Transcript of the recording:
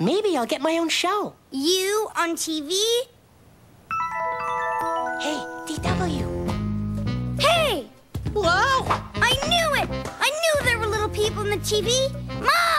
Maybe I'll get my own show. You on TV? Hey, DW. Hey! Whoa! I knew it! I knew there were little people in the TV. Mom.